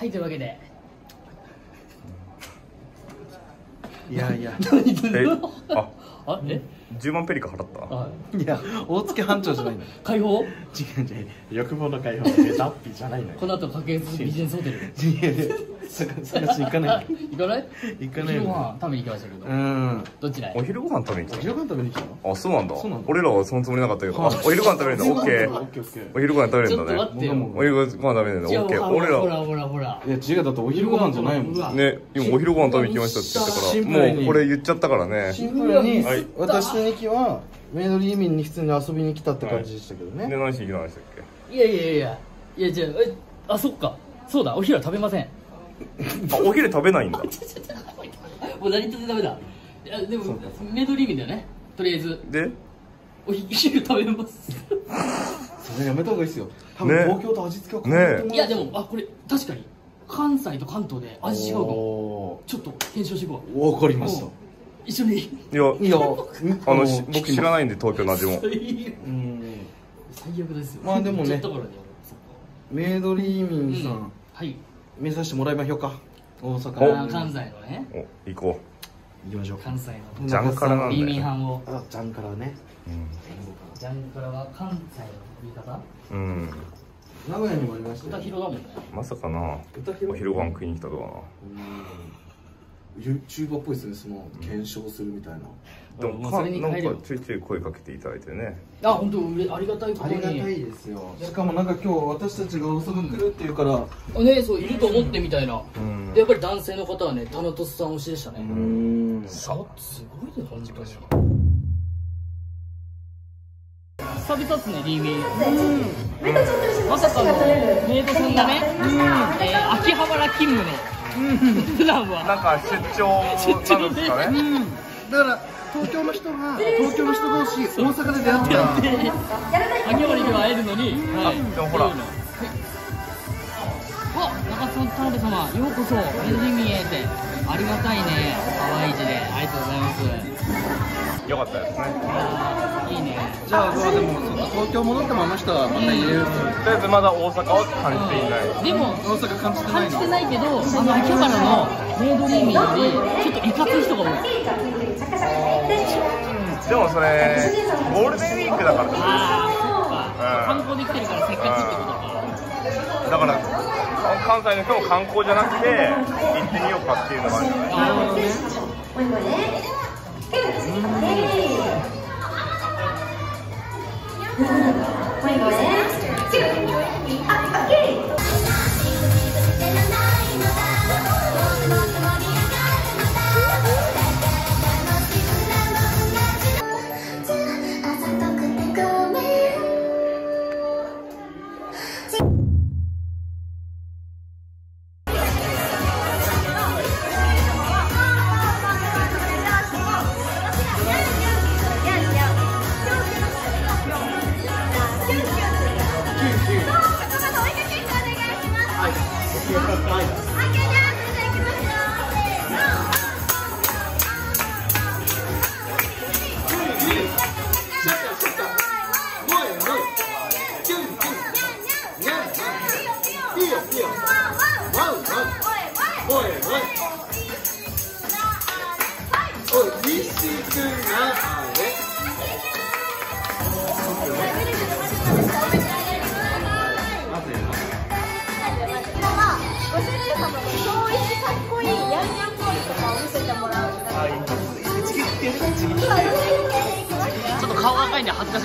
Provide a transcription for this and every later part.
はいというわけで。いやいや。あえ？10万ペリカ払った？あいや大月班長じゃないの。よ 解放？違う違う。欲望の解放。で脱皮じゃないのよ。この後格安ビジネスホテル。探探しに行かない 行かない？行かない昼ごよ飯食べに行きましたけど、うん。どちらへお昼ご飯食べに来た昼ご飯食べに来たの？あそうなんだ。そうなんだ。俺らはそのつもりなかったけど。あお昼ご飯食べれるんだ。オッケー。お昼ご飯食べれちょっとるんだねお昼ご飯食べれるんだオッケー。ほ俺ららほらほらほら。いや違うだってお昼ご飯じゃないもん。ね今お昼ご飯食べに来ましたって言ったから。もうこれ言っちゃったからね。シンプルにはい。私とニキはメイドリーミンに普通に遊びに来たって感じでしたけどね。で何しに来たんでしたっけいやいやいやいやいや違うえあそっか。そうだお昼は食べません。あお昼食べないんだ。もう何言った？ってダメだいやでも メイドリーミンだよね。とりあえず。でお昼食べます。それやめた方がいいですよ。多ね。分東京と味付けは変わると思ういやでもあこれ確かに。関西と関東で味違うかも。おちょっと検証していこう。ーわかりました一緒に。いやいや。あのし僕知らないんで東京の味も。最うん。悪ですよ。まあでもね。メイドリーミン俺さん。はい。目指してもらいましょうか。大あ阪ー関西のね。お行こ行きましょう。関西の。ジャンカラなんだよリーミンハンを。あジャンからね。うジャンカラは関西の言い方？うん、うん、名古屋にもありました歌よ広だもんね。まさかな。歌広お昼ご飯食いに来たとはユーチューバーっぽいですねその検証するみたいな。なでもかなんかちょいちょい声かけていただいてね。あ本当ありがたいことに。ありがたいですよ。しかもなんか今日私たちが遅く来るっていうから。あねそういると思ってみたいな、うん。でやっぱり男性の方はねタナトスさん推しでしたね、ん。さすごいね本当に。久々っすねリーミンまさかのメイドさんがね、えー秋葉原勤務の普段は。なんか出張なんですかね？だから東京の人が東京の人同士大阪で出会った。ら秋葉原では会えるのに、はい、でもほら。はい。あ中津田辺様ようこそ。メイドリーミンへって。ありがたいね。可愛い字で。ありがとうございます。よかったですねじゃあまあでも東京戻ってもあの人はまた言える。とりあえずまだ大阪は感じていない。でも大阪感じてな感じてないけどあの秋葉原のメイドリーミンよりちょっといかつい人が多い。でもそれゴールデンウィークだから。ああそっか。観光できてるからせっかくってことか。だから関西の人も観光じゃなくて行ってみようかっていうのがある。んじゃないなるほどね One, two, three, up, Okay.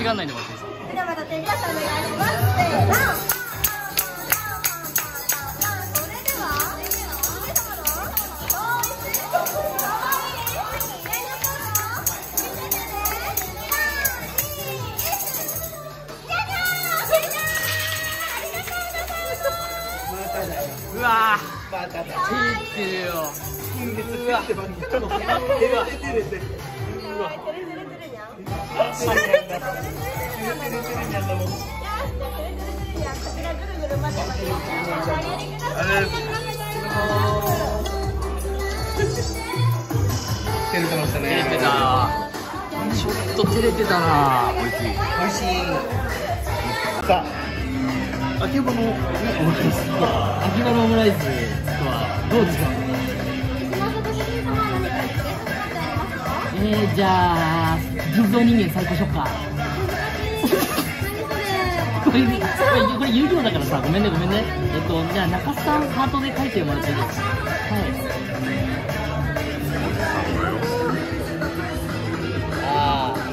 がらないでもらっていいですかではまた手拍子お願いします。てね321ヤンニャンヤンニャンありがとうございますうわー手ってる。ようわ照れてました照れてたちょっと照れてたな。美味しい。美味しい。さああけぼのオムライス秋葉のオムライスとはどう違うのスマートと主人様は何かリクエストとかってありますかえー、じゃあ人造人間最高しよっかこれこれこれ遊戯王だからさごめんねごめんね。えっとじゃあ中須さんハートで書いてもらっていいですか？はい。ああ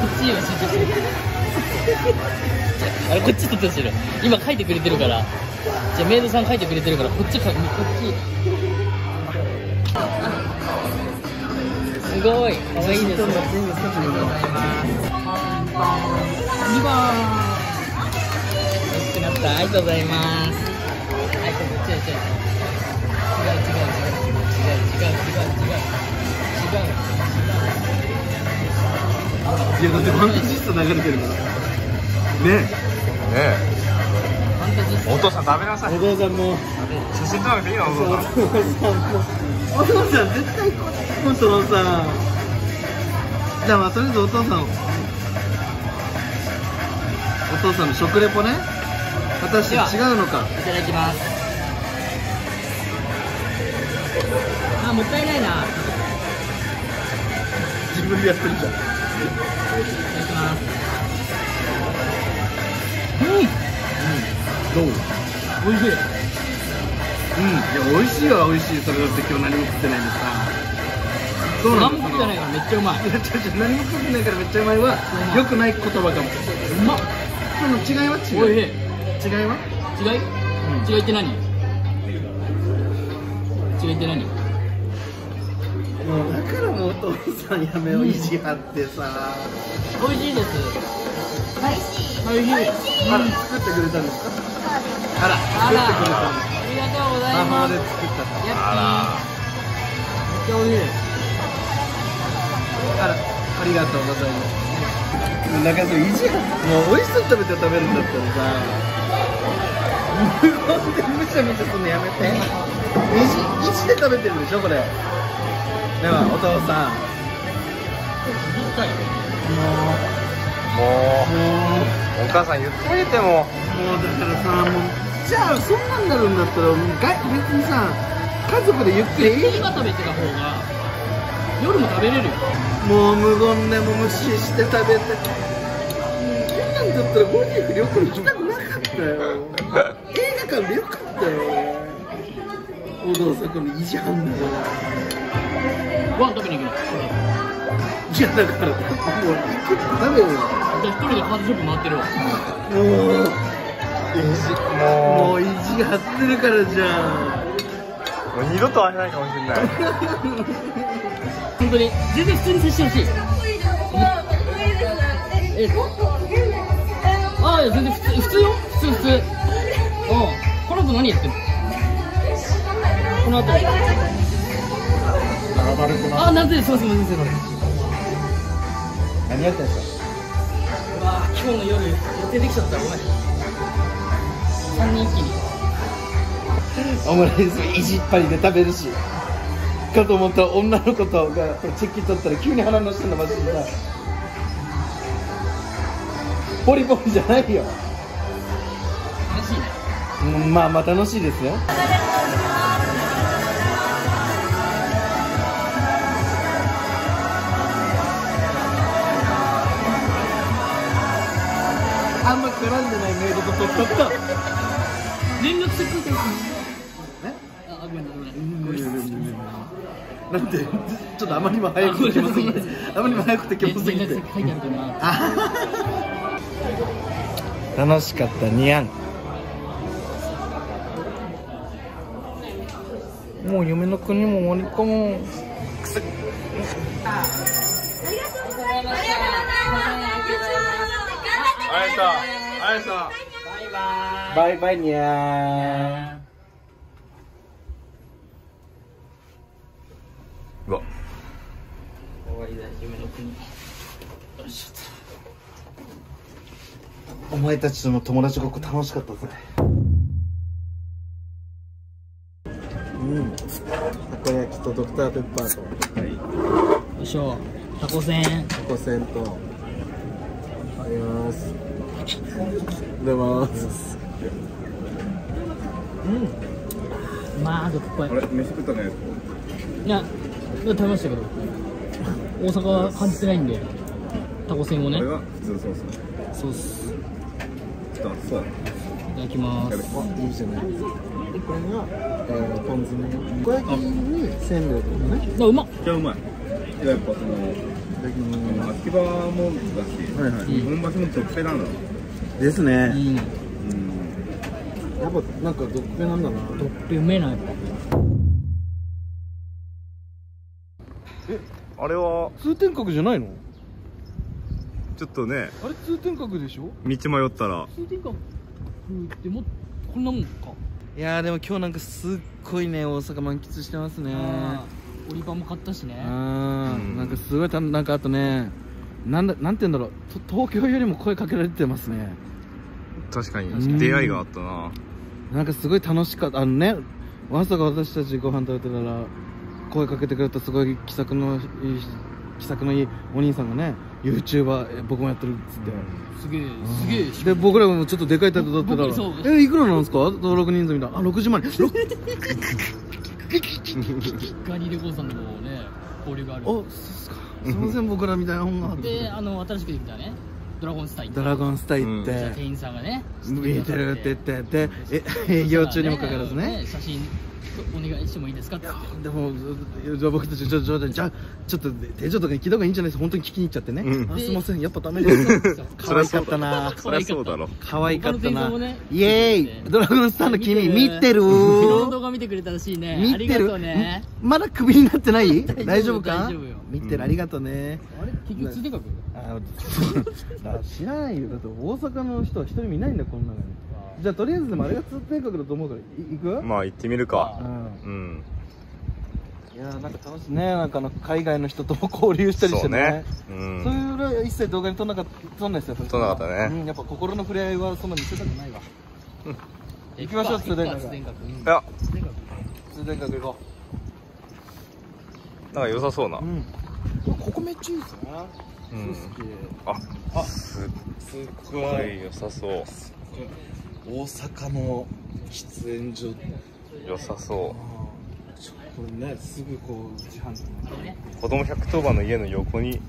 こっち今集中してあれこっち撮ってほしいの今書いてくれてるから。じゃあメイドさん書いてくれてるからこっちかこっち。すごい。可愛いです。ありがとうございます。2番大きくなったありがとうございますはいこっち違う違う違う違う違う違う違う。違う違う違ういやだってファンタジスタ流れてるから。ねねファンタジスえお父さん食べなさい。お父さんも写真撮らなくていいのお父さん。お父さんもお父さん絶対こうお父さん。じゃあまあとりあえずお父さんお父さんの食レポね。果たして違うのか。いただきます。あもったいないな。自分でやってるじゃん。いただきますどう？うん美味しいうん。いや美味しいは美味しい。それだって今日何も食ってないんでさ。どうなの何も食ってないからめっちゃうまいいや違う違う何も食ってないからめっちゃうまいは良くない言葉かもうまっ。その違いは違う？おい。しい違いは？違い、違いって何？違いって何？もうだからもうお父さんやめよう意地張ってさ。美味しいです。美味しい。美味しい。あら作ってくれたんですか？あら。あら。作ってくれたんありがとうござい魔ます法で作ったとヤッピーめっちゃ美味しいあらありがとうございますなんかそう意地もう美味しそうに食べて食べるん。だったらさ無言でむしゃむしゃするのやめて意地意地で食べてるでしょこれではお父さんもうお母さん言ってあげても。もうだからさもうじゃあそんなんなるんだったら別にさ家族でゆっくり今食べてた方が夜も食べれるよ。もう無言でも無視して食べて。こんなんだったらゴルフ旅行行きたくなかったよ。映画館でよかったよ。お父さんこの意地張んだからご飯食べに行くの。いやだからもう行くって食べよじゃあ一人でカードショップ回ってるわ。もう意地もう意地張ってるからじゃうもう二度と会えないかもしれない本当に。全然普通に接してほしいえああいや全然普通普通よ普通。普通うん。この後何やってんの？この後あな。んですいませんすいません何やってんすかうわ今日の夜予定できちゃった。ごめん。3人一気に。かオムライス意地っ張りで食べるしかと思った女の子とがチェッキ取ったら急に鼻の下伸ばしてさポリポリじゃないよ。楽しいね。うんまあまあ楽しいですよ。あんま絡んでないメイドと撮ったった全力ですねあごめんごめんごめんなんちょっとあまりにも早くてあまりにも早くてすぎて楽しかった。んもう夢の国も終わりかも。ありがとうございます。ありがとうございまありがとうござい。まありがとう。ございまだ夢の国お前たちとの友達ごっこ楽しかったぜ。こ焼きとドクターペッパーと。はい。よいしょ。タコせん。タコせんとます出ます。まあどっこいあれ飯食ったねいや食べましたけど。大阪は感じてないんでタコせんをね。これが普通ソース。そうっす。ちょっとそういただきます。あいいじゃないでこれが、えー、ポン酢の小焼きにせんべいとかね。あうまっ。めっちゃうまい。いややっぱその秋葉もだし、はいはい。日本橋もちょっぺなのですね、うん。うんやっぱなんかどっぺなんだな。とっぺうめえなやっぱ。あれは？通天閣じゃないの？ちょっとね。あれ通天閣でしょ？道迷ったら。通天閣ってもこんなもんか。いやーでも今日なんかすっごいね大阪満喫してますね。オリパンも買ったしね。うん。なんかすごいたなんかあとねなんだなんて言うんだろう。と東京よりも声かけられてますね。確かうん。に出会いがあったな。なんかすごい楽しかった。あのねまさか私たちご飯食べてたら声かけてくれたすごい気さくのいい気さくのいいお兄さんがね YouTuber え僕もやってるっつって、すげえすげえ。で僕らもちょっとでかいタイトル取ってたら「えいくらなんですか登録人数みたいなあ60万人ろ ガリレコードさんともね交流があるおそうっすかすみません僕らみたいな本が。であの新しくできたね。ドラゴンスタイドラゴンスタイ行っじゃあて店員さんがね見えてるって言って。でえ営業中にもかかわらずね。写真お願いしてもいいですかって。言ってでもじゃあ僕たちちょちょじゃあちょっと手錠とかに聞いた方がいいんじゃないですか本当に聞きに行っちゃってね、うん。あすいません。やっぱダメです。可愛かったな。そりゃそうだろ。可愛かったな。ねイエーイ。ドラゴンスターの君見てる。いろんな動画見てくれたらしいね。ありが見てるとうね。んまだクビになってない？大丈夫か？大丈夫よ。見てる。ありがとうね。あれ？結局通天閣あだ 知らないよ。だって大阪の人は一人もいないんだよこの中にじゃあとりあえずでもあれが通天閣だと思うからい行くまあ行ってみるか。うんうん。いやーなんか楽しいね。なんかあの海外の人とも交流したりしてね。そうね。そううんいう裏は一切動画に撮んなかった。撮んないですよ撮んなかったね。うん、やっぱ心の触れ合いはそんな見せたくないわ。行きましょう通天閣。通天閣。いや通天閣行こなんか良さそうな。ううん。ここめっちゃいいですねうん。あすっごい良さそう。大阪の喫煙所。良さそこれねすぐこう自販機。う子供110番の家の横に。いいね。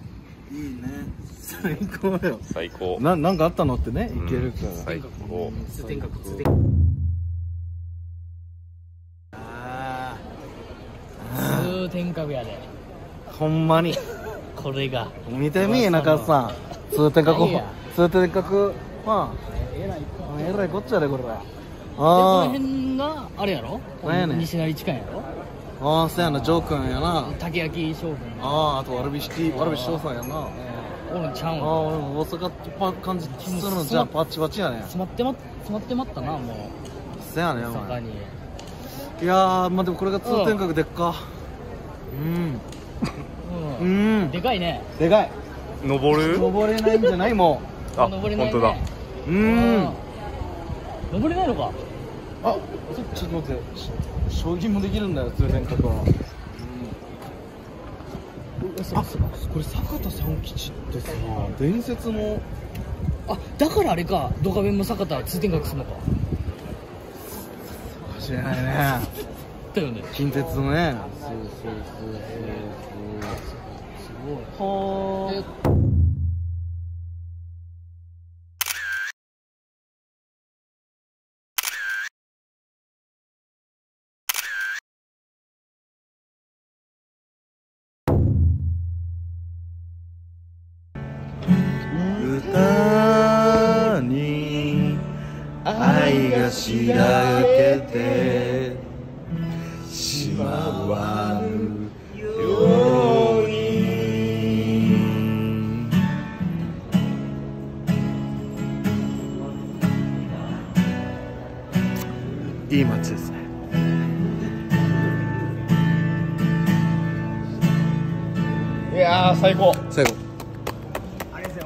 最高よ。最高。ななんかあったのってねうんいけるから、最高。通天閣通天閣。あ通天閣やで。ーほんまにこれが。見てみ中津さん。通天閣通天閣。まえらいあえらいこっちゃでこれでこあの辺があれやろ？なんやねん。西成近いやろ？あああそやなジョー君やな。竹焼将軍あああとわらびしきわらびし翔さんやな。あおるんちゃうん？あ俺も大阪ってパ感じするのじゃあパチパチやね詰まってま詰まってまったなもそやねうおに。いやーまあでもこれが通天閣でっか。うんううん。んでかいね。でかい。登る？登れないんじゃないもあ登れないね本当だ。ううん。登れないのか。あちょっと待って。し将棋もできるんだよ通天閣は。あこれ坂田三吉ってさ伝説の。あだからあれか。ドカベンも坂田通天閣するのか。知らないねだよね。近鉄のね。そうそうそうそう。すはごい歌に愛がしらけてわぬように。いい街ですね。いやー最高。最後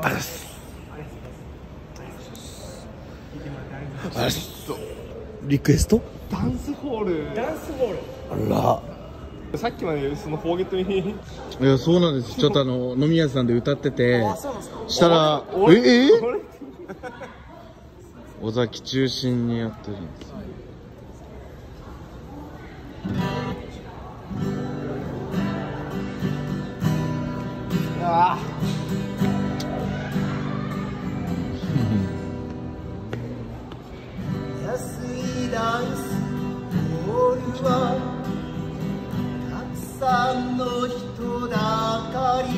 あれリクエスト？ダンスホール。ダンスホール。あらさっきまでそのフォーゲットにいやそうなんです。ちょっとあの飲み屋さんで歌ってて。したら俺ええ？俺 尾崎中心にやってるんですよ。安いダンスホールは。たくさんの人だかり。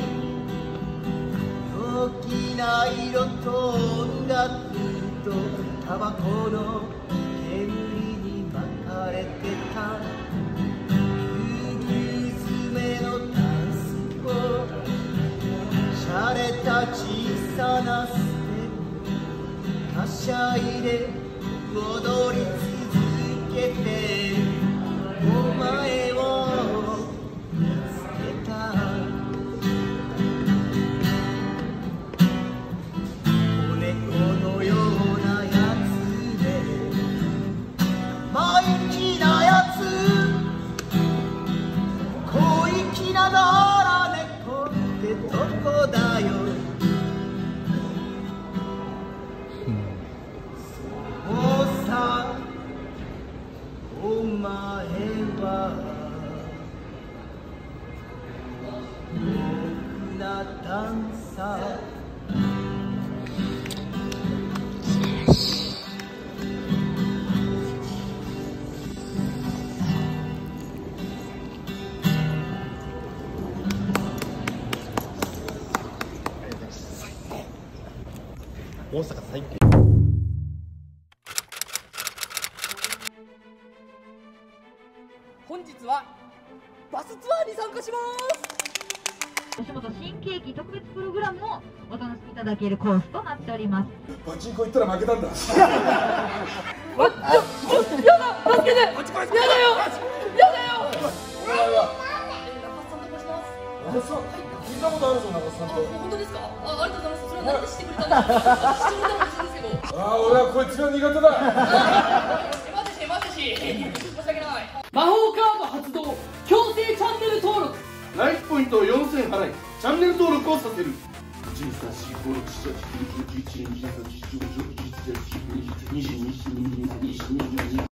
陽気な色と音楽とタバコの煙に巻かれてた。夕娘のダンスを洒落た小さなステップ。はしゃいで踊り続けて大阪最高本日はバスツアーに参加します。吉本新喜劇特別プログラムもお楽しみいただけるコースとなっております。パチンコ行ったら負けたんだ。やだ助けてやだよやだよたことあるぞ中津さんと本当ですか？あありがとうございます。それは何でしてくれたんですけどああ俺はこいつが苦手だ。待てし待てし申し訳ない魔法カード発動強制チャンネル登録ライフポイントを4000払いチャンネル登録をさせる13、